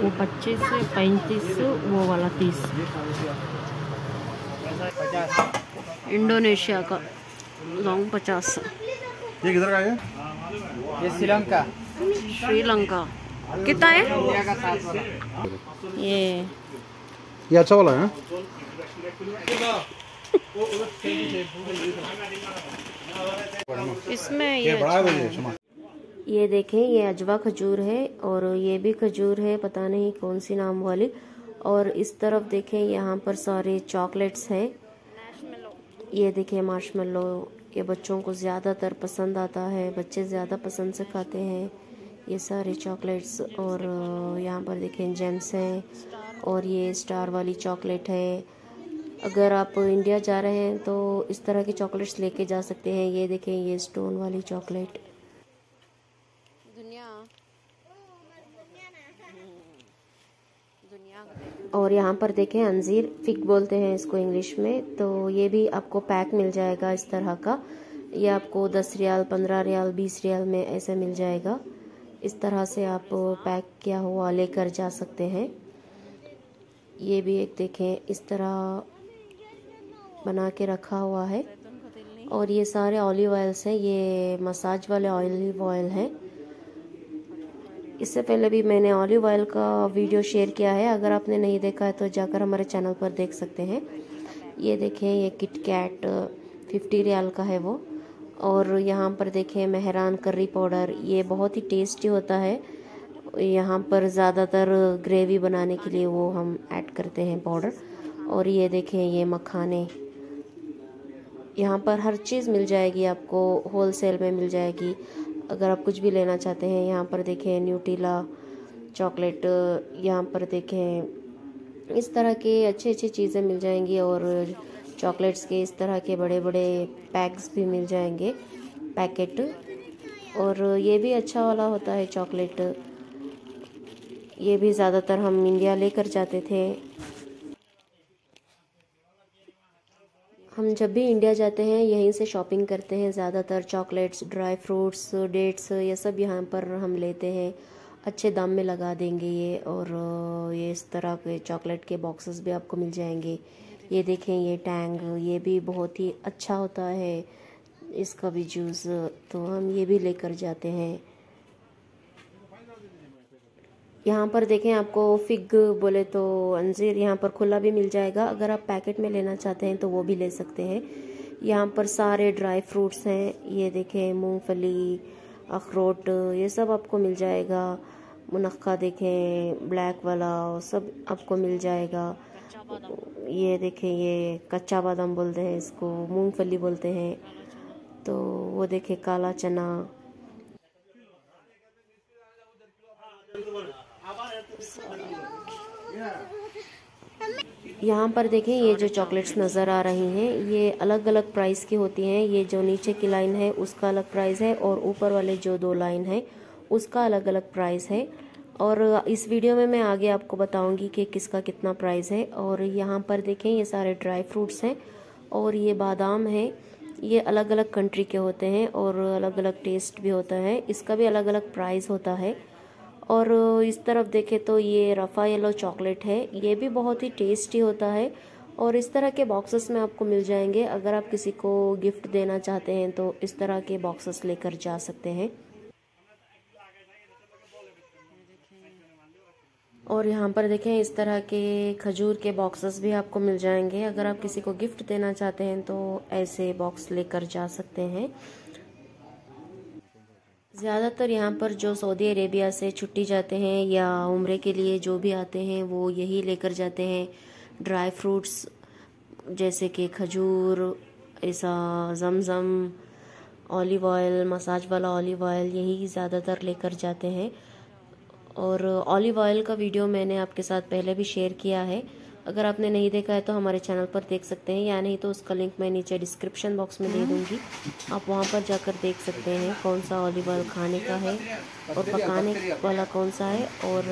वो पच्चीस पैंतीस वो वाला तीस। इंडोनेशिया का लॉन्ग पचास। ये किधर का है? ये श्रीलंका। श्रीलंका। कितना है? इंडिया का सात वाला। ये। ये अच्छा वाला है इसमें ये है ये देखें, ये अजवा खजूर है और ये भी खजूर है, पता नहीं कौन सी नाम वाली। और इस तरफ़ देखें, यहाँ पर सारे चॉकलेट्स हैं। ये देखें मार्शमेलो ये बच्चों को ज़्यादातर पसंद आता है, बच्चे ज़्यादा पसंद से खाते हैं ये सारे चॉकलेट्स। और यहाँ पर देखें, जेम्स हैं और ये स्टार वाली चॉकलेट है। अगर आप इंडिया जा रहे हैं तो इस तरह की चॉकलेट्स लेके जा सकते हैं। ये देखें, ये स्टोन वाली चॉकलेट। और यहाँ पर देखें, अंजीर फिक बोलते हैं इसको इंग्लिश में तो ये भी आपको पैक मिल जाएगा इस तरह का। ये आपको दस रियाल, पंद्रह रियाल, बीस रियाल में ऐसे मिल जाएगा। इस तरह से आप पैक किया हुआ लेकर जा सकते हैं। ये भी एक देखें, इस तरह बना के रखा हुआ है। और ये सारे ऑलिव ऑयल्स हैं, ये मसाज वाले ऑलिव ऑयल हैं। इससे पहले भी मैंने ऑलिव ऑयल का वीडियो शेयर किया है। अगर आपने नहीं देखा है तो जाकर हमारे चैनल पर देख सकते हैं। ये देखें, ये किट कैट फिफ्टी रियाल का है वो। और यहाँ पर देखें, मेहरान करी पाउडर ये बहुत ही टेस्टी होता है। यहाँ पर ज़्यादातर ग्रेवी बनाने के लिए वो हम ऐड करते हैं पाउडर और ये देखें, ये मखाने। यहाँ पर हर चीज़ मिल जाएगी आपको होलसेल में मिल जाएगी। अगर आप कुछ भी लेना चाहते हैं, यहाँ पर देखें न्यूटीला चॉकलेट यहाँ पर देखें, इस तरह के अच्छी अच्छी चीज़ें मिल जाएँगी और चॉकलेट्स के इस तरह के बड़े बड़े पैक्स भी मिल जाएँगे पैकेट और ये भी अच्छा वाला होता है चॉकलेट ये भी ज़्यादातर हम इंडिया लेकर जाते थे। हम जब भी इंडिया जाते हैं, यहीं से शॉपिंग करते हैं, ज़्यादातर चॉकलेट्स, ड्राई फ्रूट्स, डेट्स, ये सब यहाँ पर हम लेते हैं। अच्छे दाम में लगा देंगे ये, और ये इस तरह के चॉकलेट के बॉक्सेस भी आपको मिल जाएँगे। ये देखें, ये टैंग, ये भी बहुत ही अच्छा होता है, इसका भी जूस तो हम ये भी लेकर जाते हैं। यहाँ पर देखें, आपको फिग बोले तो अंजीर यहाँ पर खुला भी मिल जाएगा। अगर आप पैकेट में लेना चाहते हैं तो वो भी ले सकते हैं। यहाँ पर सारे ड्राई फ्रूट्स हैं। ये देखें, मूंगफली, अखरोट, ये सब आपको मिल जाएगा। मुनक्का देखें ब्लैक वाला, सब आपको मिल जाएगा। ये देखें, ये कच्चा बादाम बोलते हैं इसको, मूंगफली बोलते हैं। तो वो देखें, काला चना यहाँ पर देखें, ये जो चॉकलेट्स नज़र आ रही हैं, ये अलग अलग प्राइस की होती हैं। ये जो नीचे की लाइन है, उसका अलग प्राइस है और ऊपर वाले जो दो लाइन है, उसका अलग अलग प्राइस है। और इस वीडियो में मैं आगे आपको बताऊँगी कि किसका कितना प्राइस है। और यहाँ पर देखें, ये सारे ड्राई फ्रूट्स हैं और ये बादाम है। ये अलग अलग कंट्री के होते हैं और अलग अलग टेस्ट भी होता है। इसका भी अलग अलग प्राइस होता है। और इस तरफ़ देखें तो ये रफ़ा येलो चॉकलेट है। ये भी बहुत ही टेस्टी होता है और इस तरह के बॉक्सेस में आपको मिल जाएँगे। अगर आप किसी को गिफ्ट देना चाहते हैं तो इस तरह के बॉक्सेस लेकर जा सकते हैं। और यहाँ पर देखें, इस तरह के खजूर के बॉक्सेस भी आपको मिल जाएँगे। अगर आप किसी को गिफ्ट देना चाहते हैं तो ऐसे बॉक्स लेकर जा सकते हैं। ज़्यादातर यहाँ पर जो सऊदी अरेबिया से छुट्टी जाते हैं या उम्रे के लिए जो भी आते हैं, वो यही लेकर जाते हैं। ड्राई फ्रूट्स, जैसे कि खजूर, ऐसा जमज़म, ऑलिव ऑयल, मसाज वाला ऑलिव ऑयल, यही ज़्यादातर लेकर जाते हैं। और ऑलिव ऑयल का वीडियो मैंने आपके साथ पहले भी शेयर किया है। अगर आपने नहीं देखा है तो हमारे चैनल पर देख सकते हैं या नहीं तो उसका लिंक मैं नीचे डिस्क्रिप्शन बॉक्स में दे दूँगी। आप वहाँ पर जाकर देख सकते हैं कौन सा ऑलिव ऑयल खाने का है और पकाने वाला कौन सा है और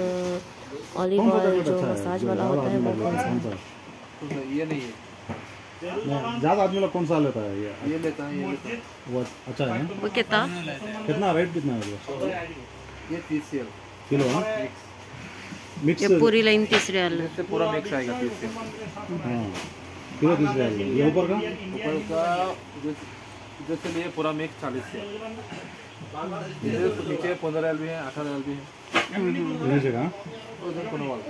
ऑलिव ऑयल जो मसाज वाला होता है वो कौन सा है? ये नहीं है। ज़्यादा आदमी लोग कौन सा लेता है ये? ये लेता है ये लेता है। वो अच्छा है वो कितना? कितना? रेट कितना है ये तीस किलो है ये पूरी लाइन तीस रियाल इससे पूरा मिक्स आएगा पीस से हाँ किलो तीस रियाल ये ऊपर का? ऊपर का जिस- जैसे लिए पूरा मिक्स चालीस से। ये नीचे पंद्रह रियाल भी है अठारह रियाल भी है। नीचे का? उधर कोनो वाला।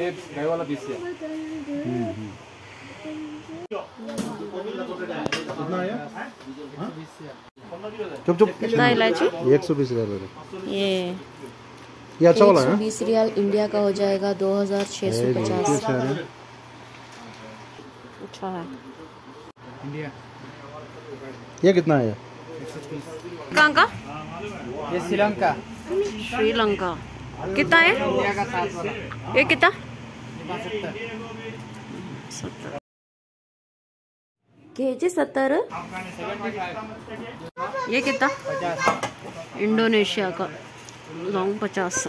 ये गाय वाला बीस से। कितना आया? हाँ? चुप चुप। कितना इलायची? एक सौ बीस रियाल ये। ये अच्छा वाला है। बीस रियाल इंडिया का हो जाएगा दो हज़ार छः सौ पचास। अच्छा है। अच्छा है। ये कितना है ये? कहाँ का ये श्रीलंका। श्रीलंका। कितना है? इंडिया का सात वाला ये कितना? सत्तर। के जी सत्तर ये कितना? इंडोनेशिया का। लौंग पचास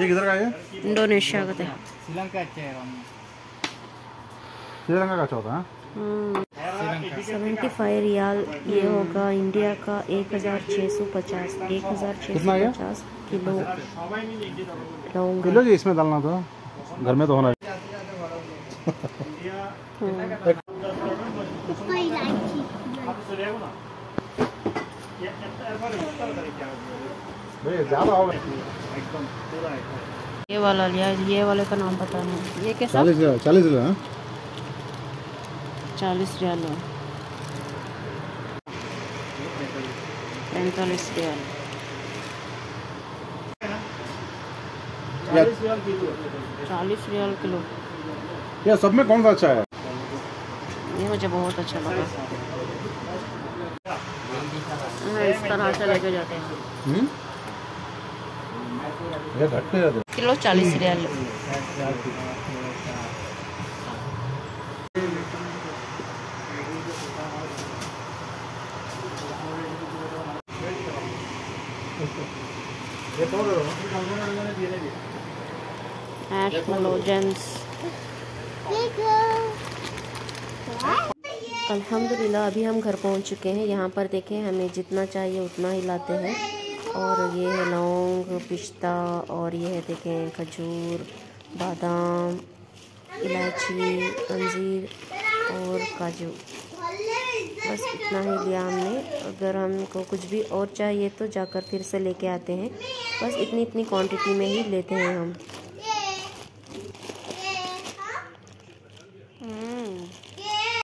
ये किधर का है? इंडोनेशिया का थे। श्रीलंका अच्छा है श्रीलंका का चौथा है सेवेंटी फाइव रियाल ये होगा इंडिया का एक हज़ार छः सौ पचास एक हज़ार छः सौ पचास किलो लौंग। किलो जी इसमें डालना था घर में तो होना होगा ये वाला लिया ये वाले का नाम पता नहीं। ये कैसा? चालीस रियाल चालीस रियाल हाँ? चालीस रियाल पैंतालीस रियाल। चालीस रियाल किलो। ये सब में कौन सा अच्छा है? ये मुझे बहुत अच्छा लगा हाँ, इस तरह से लेके जाते हैं। हम्म? किलो चालीस रियाल। Ashmallogens. अल्हम्दुलिल्लाह, अभी हम घर पहुँच चुके हैं। यहाँ पर देखें, हमें जितना चाहिए उतना ही लाते हैं। और ये है लौंग, पिस्ता और ये है देखें खजूर, बादाम, इलायची, अंजीर और काजू। बस इतना ही लिया हमने। अगर हमको कुछ भी और चाहिए तो जाकर फिर से लेके आते हैं। बस इतनी इतनी क्वांटिटी में ही लेते हैं हम।